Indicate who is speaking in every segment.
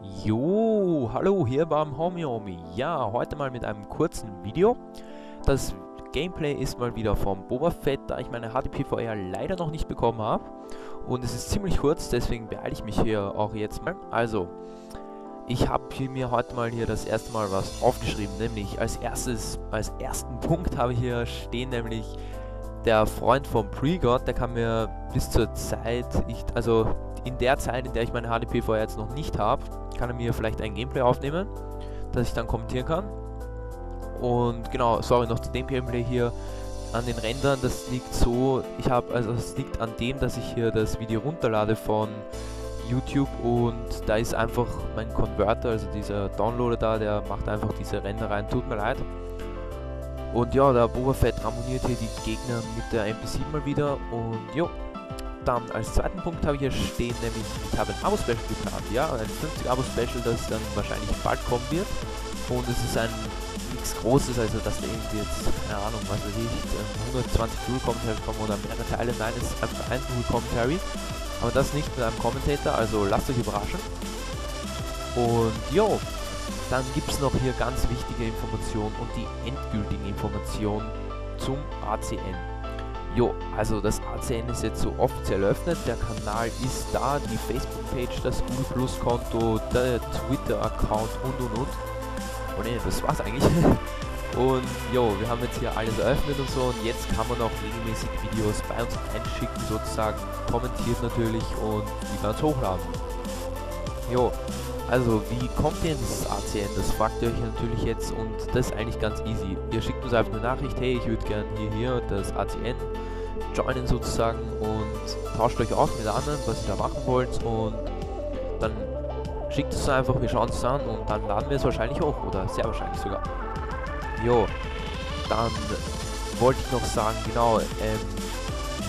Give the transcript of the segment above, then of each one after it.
Speaker 1: Jo, hallo hier beim Homiomi. Ja, heute mal mit einem kurzen Video. Das Gameplay ist mal wieder vom Boba Fett, da ich meine HDP VR leider noch nicht bekommen habe. Und es ist ziemlich kurz, deswegen beeile ich mich hier auch jetzt mal. Also, ich habe mir heute mal hier das erste Mal was aufgeschrieben, nämlich als erstes, als ersten Punkt habe ich hier stehen, nämlich der Freund von Pregod, der kann mir bis zur Zeit, ich, also in der Zeit, in der ich meine HDP vorher jetzt noch nicht habe, kann er mir vielleicht ein Gameplay aufnehmen, das ich dann kommentieren kann. Und genau, sorry, noch zu dem Gameplay hier an den Rändern, das liegt so, ich habe, also es liegt an dem, dass ich hier das Video runterlade von YouTube und da ist einfach mein Converter, also dieser Downloader da, der macht einfach diese Ränder rein, tut mir leid. Und ja, der Boba Fett ramponiert hier die Gegner mit der MP7 mal wieder und jo, dann als zweiten Punkt habe ich hier stehen, nämlich ich habe ein Abo-Special geplant, ja, ein 50 Abo-Special, das dann wahrscheinlich bald kommen wird. Und es ist ein nichts Großes, also dass da irgendwie jetzt, keine Ahnung, was weiß ich, 120 Rule Commentary kommen oder mehrere Teile, nein, es ist einfach ein Rule Commentary. Aber das nicht mit einem Commentator, also lasst euch überraschen. Und jo, dann gibt es noch hier ganz wichtige Informationen und die endgültigen Informationen zum ACN. Jo, also das ACN ist jetzt so offiziell eröffnet, der Kanal ist da, die Facebook-Page, das Google Plus Konto, der Twitter-Account und und und. Oh ne, das war's eigentlich. Und jo, wir haben jetzt hier alles eröffnet und so und jetzt kann man auch regelmäßig Videos bei uns einschicken sozusagen, kommentiert natürlich und die ganz hochladen. Jo, also wie kommt ihr ins ACN? Das fragt ihr euch natürlich jetzt und das ist eigentlich ganz easy. Ihr schickt uns einfach eine Nachricht, hey, ich würde gerne hier, hier das ACN joinen sozusagen und tauscht euch aus mit anderen, was ihr da machen wollt und dann schickt es einfach, wir schauen es an und dann laden wir es wahrscheinlich hoch oder sehr wahrscheinlich sogar. Jo, dann wollte ich noch sagen, genau, ähm,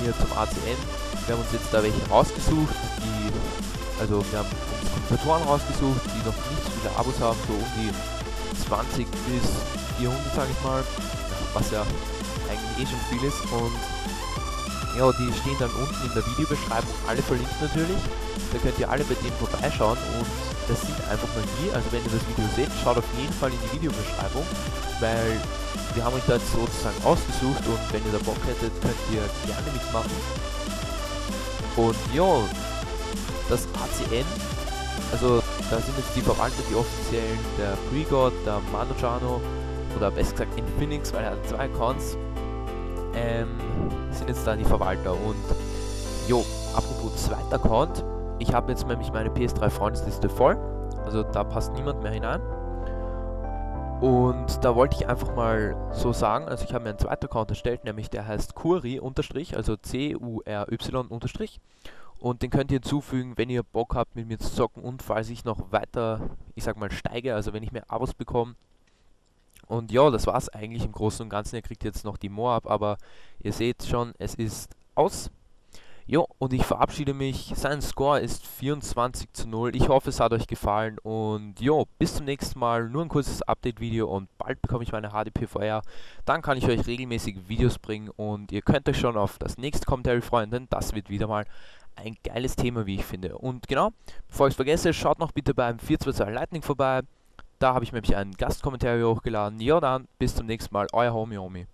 Speaker 1: hier zum ACN, wir haben uns jetzt da welche rausgesucht, die, also wir haben uns Kommentatoren rausgesucht, die noch nicht so viele Abos haben, so um die 20 bis 400, sage ich mal, was ja eigentlich eh schon viel ist und ja, die stehen dann unten in der Videobeschreibung, alle verlinkt natürlich. Da könnt ihr alle bei denen vorbeischauen und das sind einfach mal die. Also wenn ihr das Video seht, schaut auf jeden Fall in die Videobeschreibung, weil wir haben euch da jetzt sozusagen ausgesucht und wenn ihr da Bock hättet, könnt ihr gerne mitmachen. Und ja, das ACN, also da sind jetzt die Verwalter, die offiziellen, der Pregod, der Manojano oder besser gesagt Infinix, weil er hat zwei Accounts ähm, sind jetzt da die Verwalter. Und jo, apropos zweiter Account, ich habe jetzt nämlich meine PS3 Freundesliste voll. Also da passt niemand mehr hinein. Und da wollte ich einfach mal so sagen, also ich habe mir einen zweiten Account erstellt, nämlich der heißt Curi unterstrich, also C-U-R-Y unterstrich. Und den könnt ihr hinzufügen, wenn ihr Bock habt mit mir zu zocken und falls ich noch weiter, ich sag mal, steige, also wenn ich mehr Abos bekomme, und ja, das war es eigentlich im Großen und Ganzen. Ihr kriegt jetzt noch die Moab, aber ihr seht schon, es ist aus. Jo, und ich verabschiede mich. Sein Score ist 24 zu 0. Ich hoffe, es hat euch gefallen. Und jo, bis zum nächsten Mal. Nur ein kurzes Update-Video und bald bekomme ich meine HDP VR. Dann kann ich euch regelmäßig Videos bringen und ihr könnt euch schon auf das nächste Commentary freuen, denn das wird wieder mal ein geiles Thema, wie ich finde. Und genau, bevor ich es vergesse, schaut noch bitte beim 422 Lightning vorbei. Da habe ich nämlich einen Gastkommentar hochgeladen. Ja dann, bis zum nächsten Mal, euer Homie Homie.